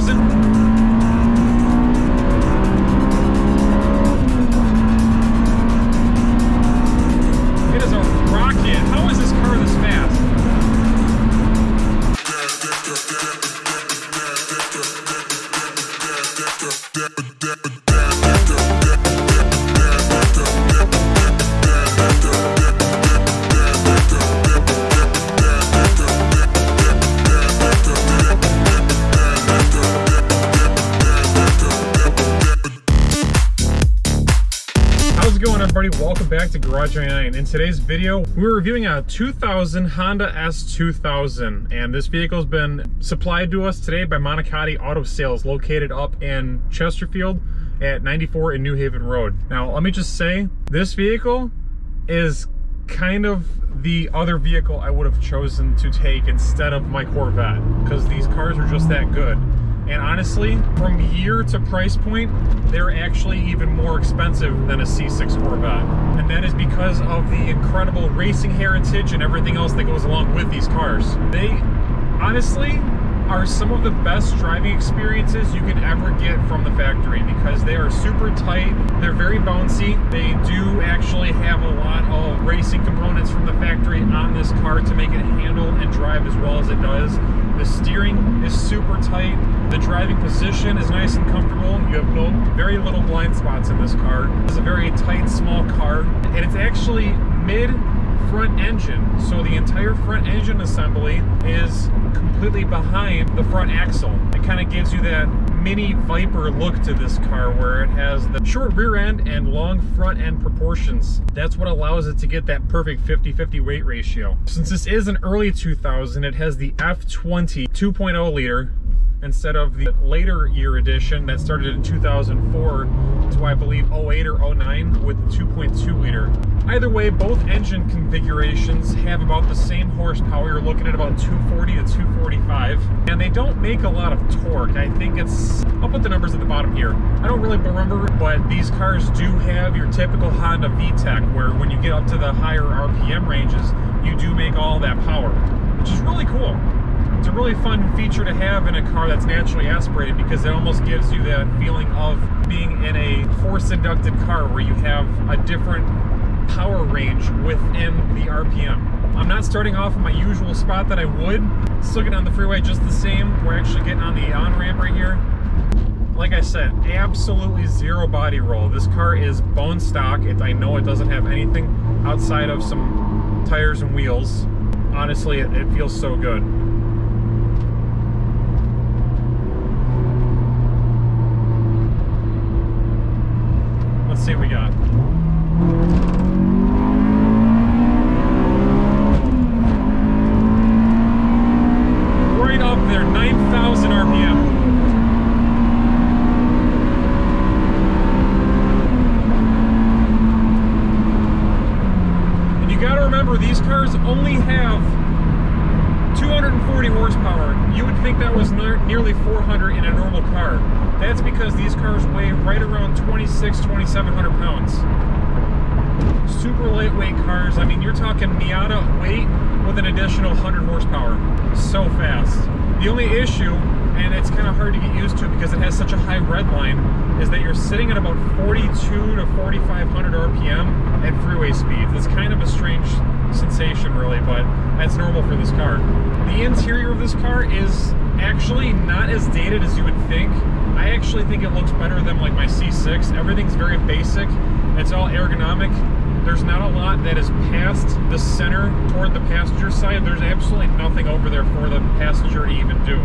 2000. It going everybody? Welcome back to Garage 99. In today's video, we're reviewing a 2000 Honda S2000 and this vehicle has been supplied to us today by Monicatti Auto Sales located up in Chesterfield at 94 in New Haven Road. Now, let me just say, this vehicle is kind of the other vehicle I would have chosen to take instead of my Corvette because these cars are just that good. And honestly, from year to price point, they're actually even more expensive than a C6 Corvette. And that is because of the incredible racing heritage and everything else that goes along with these cars. They honestly are some of the best driving experiences you can ever get from the factory because they are super tight, they're very bouncy. They do actually have a lot of racing components from the factory on this car to make it handle and drive as well as it does. The steering is super tight. The driving position is nice and comfortable. You have no very little blind spots in this car. It's a very tight, small car, and it's actually mid front engine. So the entire front engine assembly is completely behind the front axle. It kind of gives you that mini Viper look to this car where it has the short rear end and long front end proportions. That's what allows it to get that perfect 50-50 weight ratio. Since this is an early 2000, it has the F20 2.0 liter instead of the later year edition that started in 2004 to I believe 08 or 09 with the 2.2 liter. Either way, both engine configurations have about the same horsepower. You're looking at about 240 to 245. And they don't make a lot of torque. I think it's, I'll put the numbers at the bottom here. I don't really remember, but these cars do have your typical Honda VTEC where when you get up to the higher RPM ranges, you do make all that power, which is really cool it's a really fun feature to have in a car that's naturally aspirated because it almost gives you that feeling of being in a force inducted car where you have a different power range within the RPM. I'm not starting off in my usual spot that I would. Still getting on the freeway just the same. We're actually getting on the on ramp right here. Like I said, absolutely zero body roll. This car is bone stock. It, I know it doesn't have anything outside of some tires and wheels. Honestly, it, it feels so good. Let's see what we got. Right up there, 9,000 RPM. And you gotta remember, these cars only have 240 horsepower. You would think that was ne nearly 400 in a normal car. That's because these cars weigh right around 26, 2,700 pounds. Super lightweight cars. I mean, you're talking Miata weight with an additional 100 horsepower. So fast. The only issue, and it's kind of hard to get used to because it has such a high red line, is that you're sitting at about 42 to 4,500 RPM at freeway speeds. It's kind of a strange sensation, really, but that's normal for this car. The interior of this car is actually not as dated as you would think. I actually think it looks better than like my C6. Everything's very basic. It's all ergonomic. There's not a lot that is past the center toward the passenger side. There's absolutely nothing over there for the passenger to even do.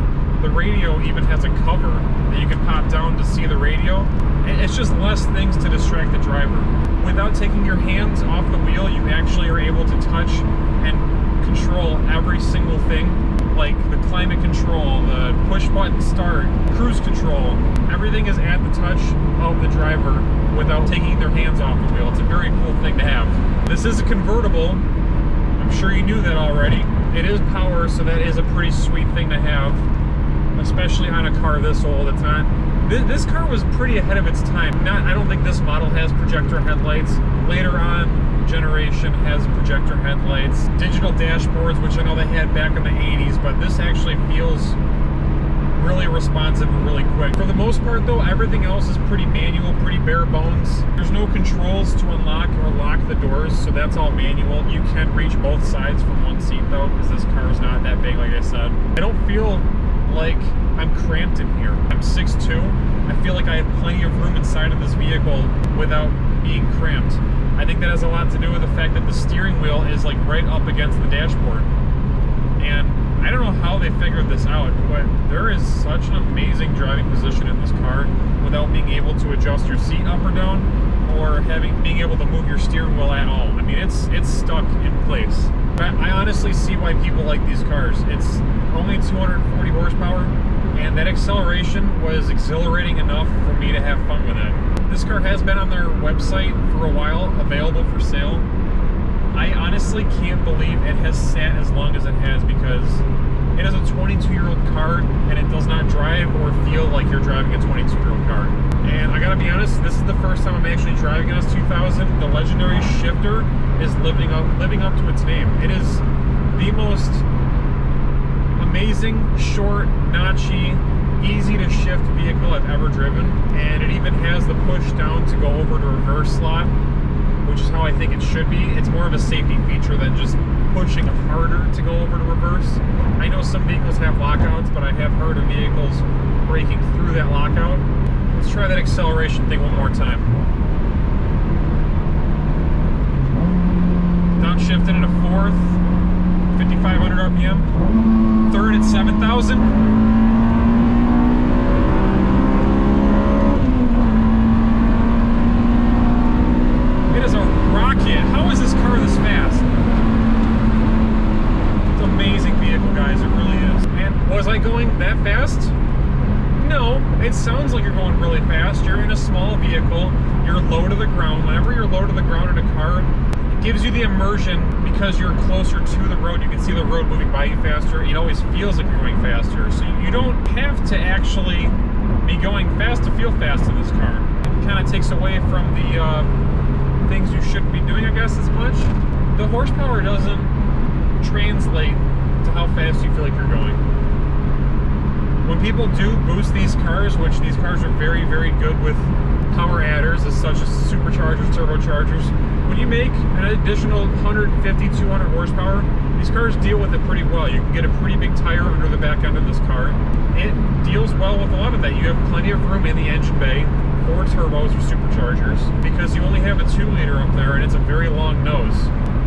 The radio even has a cover that you can pop down to see the radio. It's just less things to distract the driver. Without taking your hands off the wheel, you actually are able to touch and control every single thing like the climate control, the push button start, cruise control. Everything is at the touch of the driver without taking their hands off the wheel. It's a very cool thing to have. This is a convertible. I'm sure you knew that already. It is power, so that is a pretty sweet thing to have, especially on a car this old. It's not. This, car was pretty ahead of its time. Not, I don't think this model has projector headlights. Later on, generation has projector headlights, digital dashboards, which I know they had back in the 80s, but this actually feels really responsive and really quick. For the most part though, everything else is pretty manual, pretty bare bones. There's no controls to unlock or lock the doors, so that's all manual. You can reach both sides from one seat though, because this car is not that big like I said. I don't feel like I'm cramped in here. I'm 6'2". I feel like I have plenty of room inside of this vehicle without being cramped. I think that has a lot to do with the fact that the steering wheel is like right up against the dashboard. And I don't know how they figured this out, but there is such an amazing driving position in this car without being able to adjust your seat up or down or having being able to move your steering wheel at all. I mean, it's it's stuck in place. I honestly see why people like these cars. It's only 240 horsepower, and that acceleration was exhilarating enough for me to have fun with it. This car has been on their website for a while, available for sale. I honestly can't believe it has sat as long as it has because it is a 22 year old car and it does not drive or feel like you're driving a 22 year old car. And I gotta be honest, this is the first time I'm actually driving an S2000. The legendary shifter is living up living up to its name. It is the most amazing, short, notchy, easy to shift vehicle I've ever driven. And it even has the push down to go over to reverse slot which is how I think it should be. It's more of a safety feature than just pushing harder to go over to reverse. I know some vehicles have lockouts, but I have heard of vehicles breaking through that lockout. Let's try that acceleration thing one more time. It really is. Man, was I going that fast? No, it sounds like you're going really fast. You're in a small vehicle. You're low to the ground. Whenever you're low to the ground in a car, it gives you the immersion because you're closer to the road. You can see the road moving by you faster. It always feels like you're going faster. So you don't have to actually be going fast to feel fast in this car. It kind of takes away from the uh, things you shouldn't be doing, I guess, as much. The horsepower doesn't translate to how fast you feel like you're going when people do boost these cars, which these cars are very, very good with power adders, as such as superchargers, turbochargers, when you make an additional 150, 200 horsepower, these cars deal with it pretty well. You can get a pretty big tire under the back end of this car. It deals well with a lot of that. You have plenty of room in the engine bay for turbos or superchargers because you only have a 2 liter up there and it's a very long nose.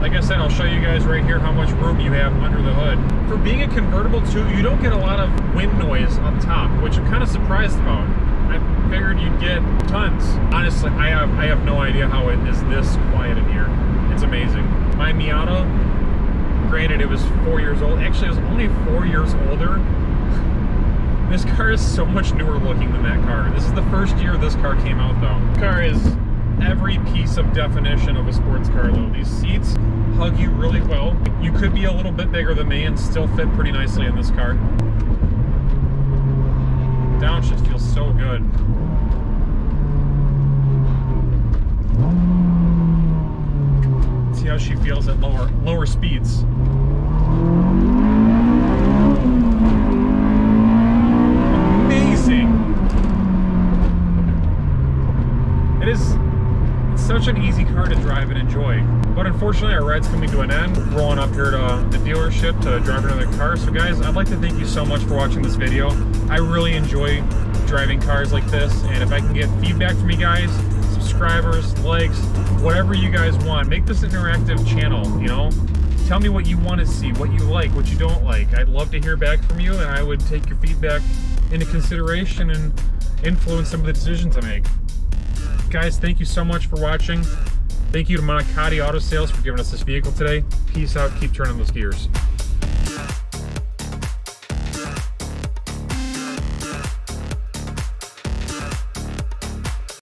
Like I said, I'll show you guys right here how much room you have under the hood. For being a convertible too, you don't get a lot of wind noise up top, which I'm kind of surprised about. I figured you'd get tons. Honestly, I have I have no idea how it is this quiet in here. It's amazing. My Miata, granted it was four years old. Actually, it was only four years older. This car is so much newer looking than that car. This is the first year this car came out though. The car is every piece of definition of a sports car though. These seats hug you really well. You could be a little bit bigger than me and still fit pretty nicely in this car. Downshift feels so good. See how she feels at lower lower speeds. Amazing. It is such an easy car to drive and enjoy. But unfortunately, our ride's coming to an end. Rolling up here to the dealership to drive another car. So guys, I'd like to thank you so much for watching this video. I really enjoy driving cars like this. And if I can get feedback from you guys, subscribers, likes, whatever you guys want, make this an interactive channel, you know? Tell me what you want to see, what you like, what you don't like. I'd love to hear back from you and I would take your feedback into consideration and influence some of the decisions I make guys, thank you so much for watching. Thank you to Monicatti Auto Sales for giving us this vehicle today. Peace out. Keep turning those gears.